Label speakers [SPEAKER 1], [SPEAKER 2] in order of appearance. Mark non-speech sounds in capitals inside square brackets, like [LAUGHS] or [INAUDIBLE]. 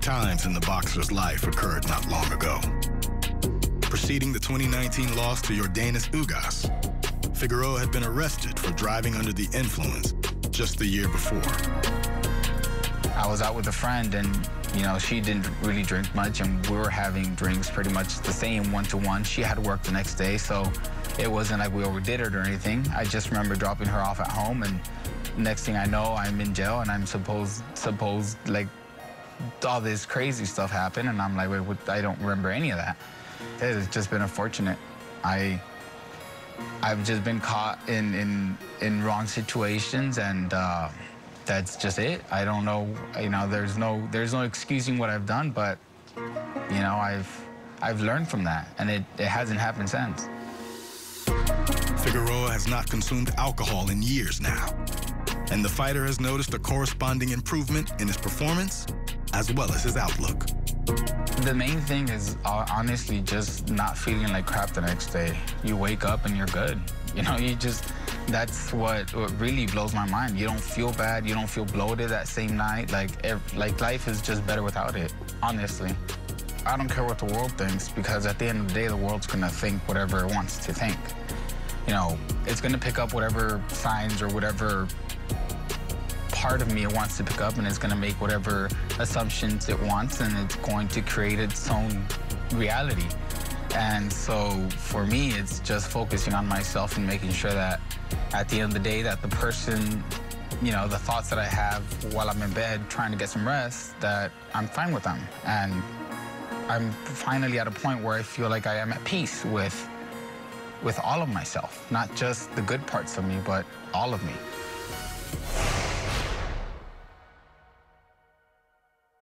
[SPEAKER 1] times in the boxer's life occurred not long ago. Preceding the 2019 loss to Yordenis Ugas, Figueroa had been arrested for driving under the influence just the year before.
[SPEAKER 2] I was out with a friend and, you know, she didn't really drink much and we were having drinks pretty much the same one-to-one. She had to work the next day, so it wasn't like we overdid it or anything. I just remember dropping her off at home and next thing I know, I'm in jail and I'm supposed, supposed, like, all this crazy stuff happened and I'm like, wait, what? I don't remember any of that. It's just been unfortunate. I, I've just been caught in, in, in wrong situations and, uh, that's just it. I don't know, you know, there's no there's no excusing what I've done, but you know, I've I've learned from that and it, it hasn't happened since.
[SPEAKER 1] Figueroa has not consumed alcohol in years now. And the fighter has noticed a corresponding improvement in his performance as well as his outlook.
[SPEAKER 2] The main thing is uh, honestly just not feeling like crap the next day. You wake up and you're good. [LAUGHS] You know, you just that's what, what really blows my mind. You don't feel bad. You don't feel bloated that same night. Like, like life is just better without it, honestly. I don't care what the world thinks because at the end of the day, the world's to think whatever it wants to think. You know, it's to pick up whatever signs or whatever part of me it wants to pick up and it's going to make whatever assumptions it wants and it's going to create its own reality. And so for me, it's just focusing on myself and making sure that at the end of the day that the person, you know, the thoughts that I have while I'm in bed trying to get some rest, that I'm fine with them. And I'm finally at a point where I feel like I am at peace with with all of myself, not just the good parts of me, but all of me.